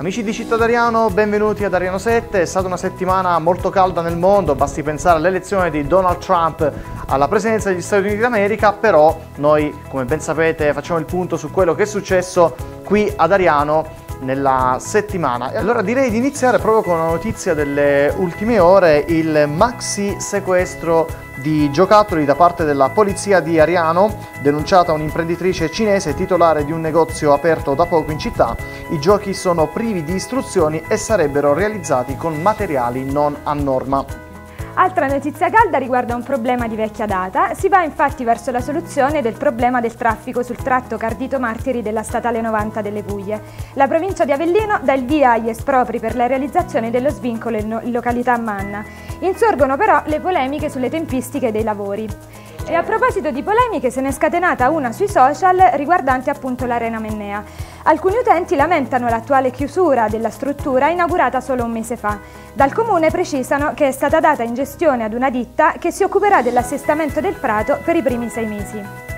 Amici di Cittadariano, benvenuti ad Ariano 7. È stata una settimana molto calda nel mondo, basti pensare all'elezione di Donald Trump alla presidenza degli Stati Uniti d'America, però noi, come ben sapete, facciamo il punto su quello che è successo qui ad Ariano nella settimana. E allora direi di iniziare proprio con una notizia delle ultime ore, il maxi sequestro di giocattoli da parte della polizia di Ariano, denunciata un'imprenditrice cinese titolare di un negozio aperto da poco in città. I giochi sono privi di istruzioni e sarebbero realizzati con materiali non a norma. Altra notizia calda riguarda un problema di vecchia data. Si va infatti verso la soluzione del problema del traffico sul tratto Cardito-Martiri della statale 90 delle Puglie. La provincia di Avellino dà il via agli espropri per la realizzazione dello svincolo in località Manna. Insorgono però le polemiche sulle tempistiche dei lavori. E a proposito di polemiche se ne è scatenata una sui social riguardante appunto l'Arena Mennea. Alcuni utenti lamentano l'attuale chiusura della struttura inaugurata solo un mese fa. Dal comune precisano che è stata data in gestione ad una ditta che si occuperà dell'assestamento del prato per i primi sei mesi.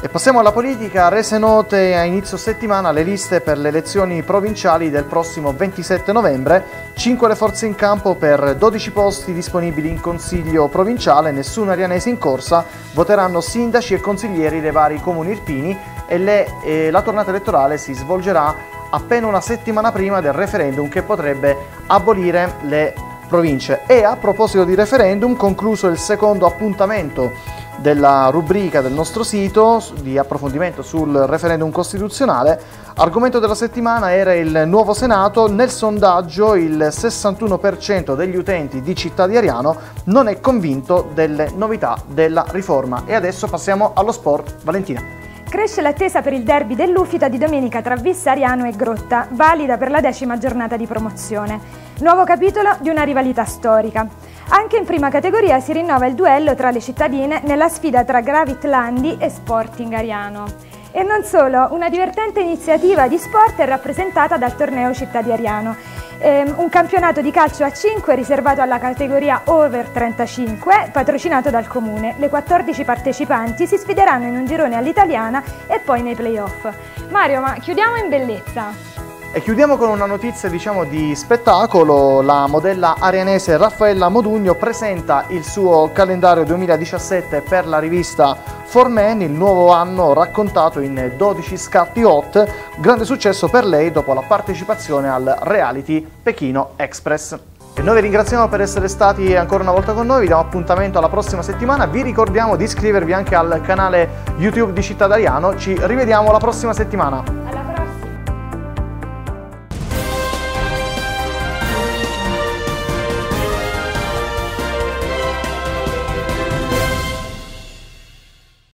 E passiamo alla politica, rese note a inizio settimana le liste per le elezioni provinciali del prossimo 27 novembre, 5 le forze in campo per 12 posti disponibili in consiglio provinciale, nessun arianese in corsa, voteranno sindaci e consiglieri dei vari comuni irpini e, le, e la tornata elettorale si svolgerà appena una settimana prima del referendum che potrebbe abolire le province. E a proposito di referendum, concluso il secondo appuntamento della rubrica del nostro sito di approfondimento sul referendum costituzionale. Argomento della settimana era il nuovo Senato. Nel sondaggio il 61% degli utenti di Città di Ariano non è convinto delle novità della riforma. E adesso passiamo allo sport. Valentina. Cresce l'attesa per il derby dell'Ufita di domenica tra Vissariano e Grotta, valida per la decima giornata di promozione. Nuovo capitolo di una rivalità storica. Anche in prima categoria si rinnova il duello tra le cittadine nella sfida tra Gravit Landi e Sporting Ariano. E non solo, una divertente iniziativa di sport è rappresentata dal torneo Città di Ariano, ehm, un campionato di calcio a 5 riservato alla categoria over 35, patrocinato dal comune. Le 14 partecipanti si sfideranno in un girone all'italiana e poi nei playoff. Mario, ma chiudiamo in bellezza. E chiudiamo con una notizia diciamo, di spettacolo, la modella arianese Raffaella Modugno presenta il suo calendario 2017 per la rivista For Men, il nuovo anno raccontato in 12 scatti hot, grande successo per lei dopo la partecipazione al reality Pechino Express. E noi vi ringraziamo per essere stati ancora una volta con noi, vi diamo appuntamento alla prossima settimana, vi ricordiamo di iscrivervi anche al canale YouTube di Cittadariano, ci rivediamo la prossima settimana.